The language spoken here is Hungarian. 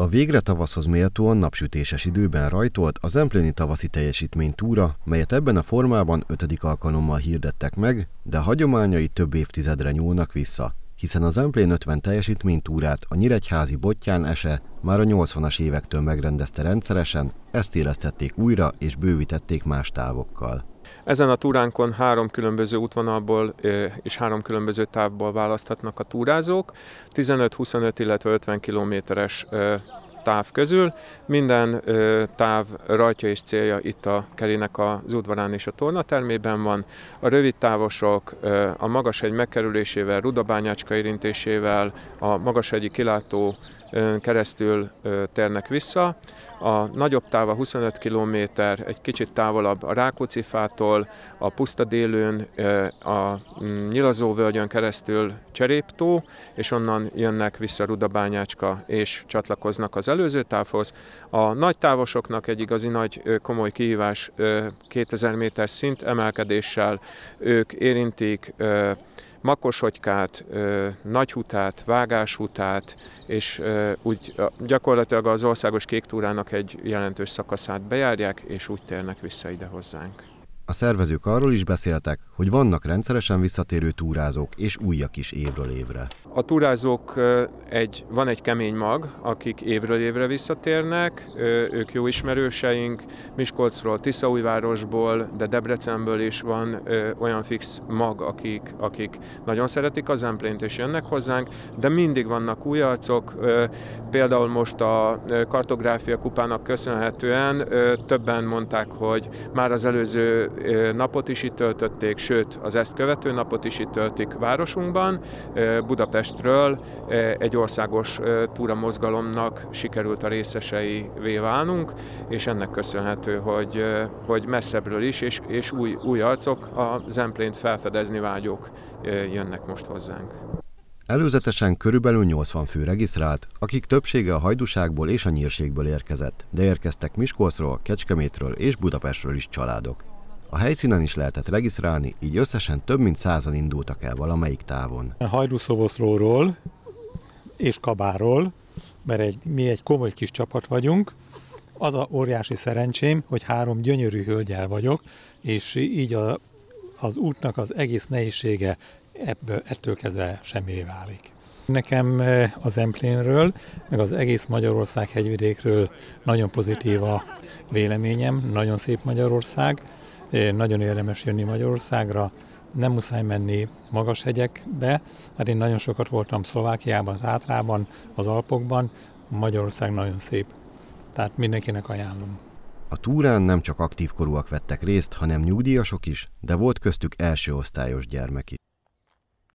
A végre tavaszhoz méltóan napsütéses időben rajtolt a Zempléni tavaszi teljesítmény túra, melyet ebben a formában ötödik alkalommal hirdettek meg, de a hagyományai több évtizedre nyúlnak vissza, hiszen az Zemplén 50 teljesítménytúrát a Nyíregyházi Bottyán Ese már a 80-as évektől megrendezte rendszeresen, ezt élesztették újra és bővítették más távokkal. Ezen a túránkon három különböző útvonalból és három különböző távból választhatnak a túrázók, 15, 25, illetve 50 kilométeres táv közül. Minden ö, táv rajtja és célja itt a kerének az udvarán és a tornatermében van. A rövid távosok ö, a magashegy megkerülésével, Rudabányácska érintésével, a magashegyi kilátó keresztül térnek vissza. A nagyobb táva 25 km, egy kicsit távolabb a Rákóczi-fától, a Puszta délőn, a mm, Nyilazóvölgyön keresztül Cseréptó, és onnan jönnek vissza Rudabányácska, és csatlakoznak az előző távhoz. A nagy távosoknak egy igazi nagy komoly kihívás 2000 méter szint emelkedéssel, ők érintik makoshotykát, nagyhutát, vágáshutát, és úgy gyakorlatilag az országos kéktúrának egy jelentős szakaszát bejárják, és úgy térnek vissza ide hozzánk. A szervezők arról is beszéltek, hogy vannak rendszeresen visszatérő túrázók és újak is évről évre. A túrázók egy, van egy kemény mag, akik évről évre visszatérnek, ők jó ismerőseink, Miskolcról, Tiszaújvárosból, de Debrecenből is van olyan fix mag, akik, akik nagyon szeretik az emplént és jönnek hozzánk, de mindig vannak új arcok, például most a kartográfia kupának köszönhetően többen mondták, hogy már az előző napot is itt töltötték, sőt az ezt követő napot is itt töltik városunkban, Budapest Budapestről egy országos túramozgalomnak sikerült a részesei válnunk, és ennek köszönhető, hogy, hogy messzebbről is, és, és új, új arcok, a Zemplént felfedezni vágyók jönnek most hozzánk. Előzetesen körülbelül 80 fő regisztrált, akik többsége a hajdúságból és a nyírségből érkezett, de érkeztek Miskolcról, Kecskemétről és Budapestről is családok. A helyszínen is lehetett regisztrálni, így összesen több mint százan indultak el valamelyik távon. Hajdúszoboszlóról és Kabáról, mert egy, mi egy komoly kis csapat vagyunk, az a óriási szerencsém, hogy három gyönyörű hölgyel vagyok, és így a, az útnak az egész nehézsége ebből, ettől kezdve semmi válik. Nekem eh, az Emplénről, meg az egész Magyarország hegyvidékről nagyon pozitív a véleményem, nagyon szép Magyarország, nagyon érdemes jönni Magyarországra, nem muszáj menni magas hegyekbe, hát én nagyon sokat voltam Szlovákiában, Tátrában, az Alpokban, Magyarország nagyon szép, tehát mindenkinek ajánlom. A túrán nem csak aktív korúak vettek részt, hanem nyugdíjasok is, de volt köztük első osztályos gyermek is.